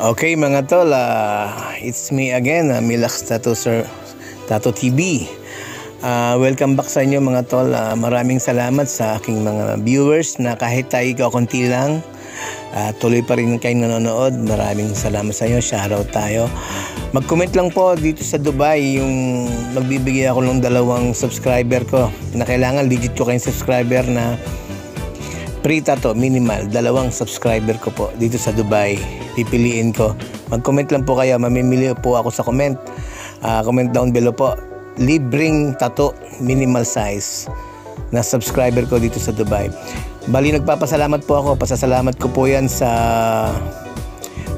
Okay mga tol, uh, it's me again, uh, Milax Tattoo Sir, Tattoo TV. Uh, welcome back sa inyo mga tol. Uh, maraming salamat sa aking mga viewers na kahit tayo kakunti lang, uh, tuloy pa rin kayo nanonood. Maraming salamat sa inyo. Shoutout tayo. Mag-comment lang po dito sa Dubai yung magbibigay ako ng dalawang subscriber ko na kailangan legit ko kayong subscriber na free tattoo minimal. Dalawang subscriber ko po dito sa Dubai. Pipiliin ko. Mag-comment lang po kayo. Mamimili po ako sa comment. Uh, comment down below po. Libreng tattoo minimal size na subscriber ko dito sa Dubai. Bali nagpapasalamat po ako. Pasasalamat ko po yan sa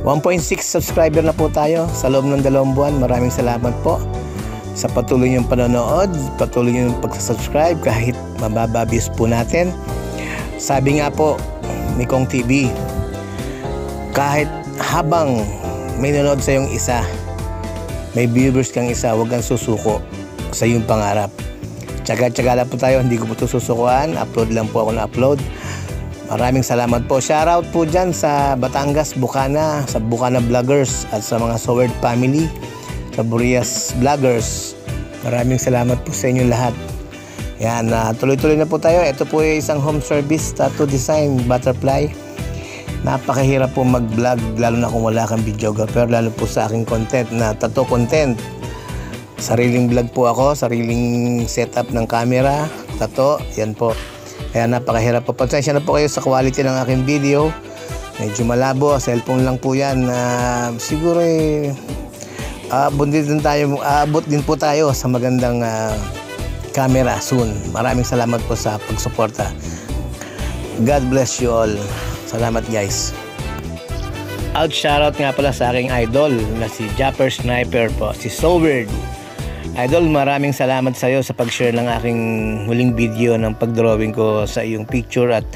1.6 subscriber na po tayo sa loob ng dalawang buwan. Maraming salamat po sa patuloy niyong panonood patuloy niyong pagsasubscribe kahit mababa views po natin sabi nga po ni Kong TV, kahit habang may nanood sa yung isa, may viewers kang isa, huwag kang susuko sa iyong pangarap. Tsaga-tsaga lang po tayo, hindi ko po ito susukuan. Upload lang po ako na upload. Maraming salamat po. Shoutout po dyan sa Batangas, Bukana, sa Bukana Vloggers at sa mga Soward family, sa Burias Vloggers. Maraming salamat po sa inyo lahat. Yan, uh, tuloy-tuloy na po tayo. Ito po ay isang home service tattoo design butterfly. Napakahirap po mag-vlog lalo na kung wala kang videographer lalo po sa aking content na tattoo content. Sariling vlog po ako, sariling setup ng camera, tattoo, yan po. Kaya napakahirap po. Pasensya na po kayo sa quality ng aking video. Medyo malabo, cellphone lang po yan. Uh, siguro eh, aabot din tayo, aabot din po tayo sa magandang uh, camera soon. Maraming salamat po sa pagsuporta. God bless you all. Salamat guys. Out shoutout nga pala sa aking idol na si Japper Sniper po, si Soward. Idol, maraming salamat sa iyo sa pag-share ng aking huling video ng pag-drawing ko sa iyong picture at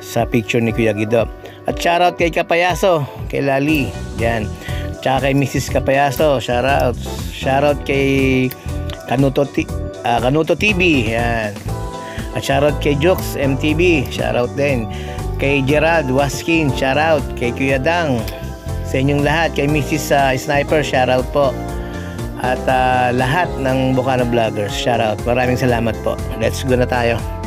sa picture ni Kuya Gido. At shoutout kay Kapayaso, kay Lali, yan. Tsaka kay Mrs. Kapayaso, shoutout. Shoutout kay Kanuto uh, Kanuto TV yan. At shoutout kay Jokes MTV shoutout din. Kay Gerald Waskin shoutout. Kay Kuya Dang sa inyong lahat. Kay Mrs. Uh, Sniper shoutout po. At uh, lahat ng Bukana Vloggers shoutout. Maraming salamat po. Let's go na tayo